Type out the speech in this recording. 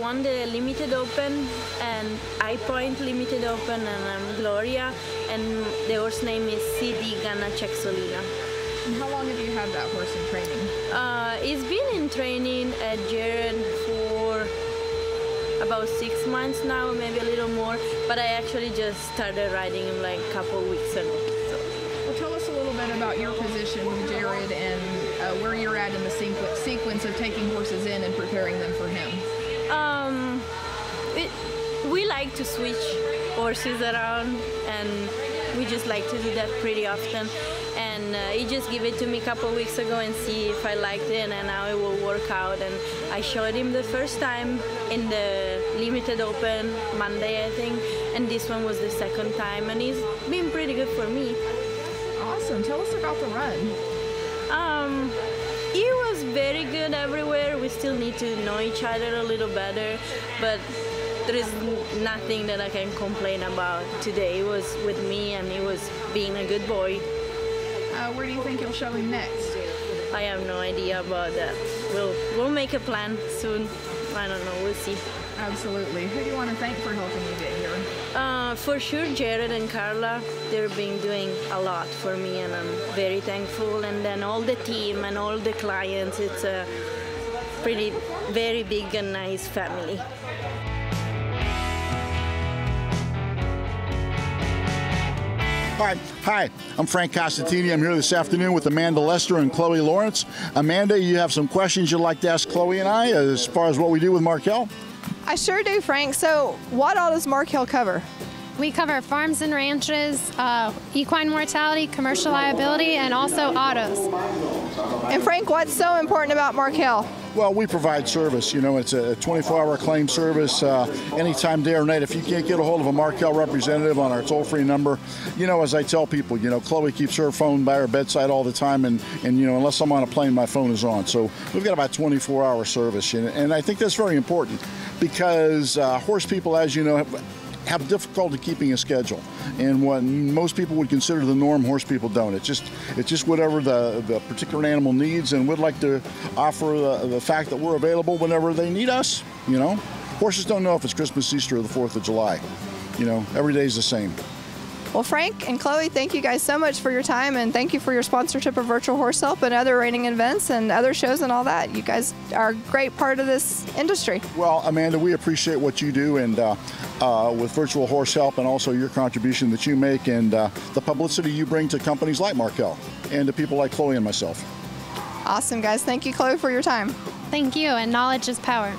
won the Limited Open and I Point Limited Open, and I'm Gloria, and the horse name is CD Ganachek Solina. And how long have you had that horse in training? Uh, he's been in training at Jared for about six months now, maybe a little more, but I actually just started riding him like a couple weeks ago. So. Well, tell us a little bit about your position with Jared and uh, where you're at in the sequ- sequence of taking horses in and preparing them for him. Um, it, we like to switch horses around, and we just like to do that pretty often. And uh, he just gave it to me a couple weeks ago and see if I liked it, and now it will work out. And I showed him the first time in the limited open Monday, I think, and this one was the second time, and he's been pretty good for me. Awesome. Tell us about the run. Um, he was very good everywhere. We still need to know each other a little better, but there is nothing that I can complain about today. He was with me and he was being a good boy. Uh, where do you think you'll show him next? I have no idea about that. We'll we'll make a plan soon. I don't know. We'll see. Absolutely. Who do you want to thank for helping you get here? Uh, for sure, Jared and Carla, they've been doing a lot for me, and I'm very thankful. And then all the team and all the clients. It's a pretty, very big and nice family. Hi, hi. I'm Frank Costantini. I'm here this afternoon with Amanda Lester and Chloe Lawrence. Amanda, you have some questions you'd like to ask Chloe and I as far as what we do with Markel? I sure do, Frank. So, what all does Markel cover? We cover farms and ranches, uh, equine mortality, commercial liability, and also autos. And Frank, what's so important about Markel? Well, we provide service. You know, it's a 24-hour claim service uh, anytime, day or night. If you can't get a hold of a Markel representative on our toll-free number, you know, as I tell people, you know, Chloe keeps her phone by her bedside all the time, and, and you know, unless I'm on a plane, my phone is on. So we've got about 24-hour service, and, and I think that's very important because uh, horse people, as you know, have, have difficulty keeping a schedule, and what most people would consider the norm, horse people don't. It's just it's just whatever the, the particular animal needs, and we'd like to offer the, the fact that we're available whenever they need us. You know, horses don't know if it's Christmas, Easter, or the Fourth of July. You know, every day is the same. Well, Frank and Chloe, thank you guys so much for your time and thank you for your sponsorship of Virtual Horse Help and other reining events and other shows and all that. You guys are a great part of this industry. Well, Amanda, we appreciate what you do and uh, uh, with Virtual Horse Help and also your contribution that you make and uh, the publicity you bring to companies like Markel and to people like Chloe and myself. Awesome, guys. Thank you, Chloe, for your time. Thank you, and knowledge is power.